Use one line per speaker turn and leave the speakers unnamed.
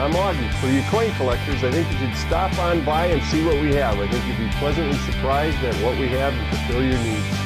I'm Augie. For you coin collectors, I think you should stop on by and see what we have. I think you'd be pleasantly surprised at what we have to fulfill your needs.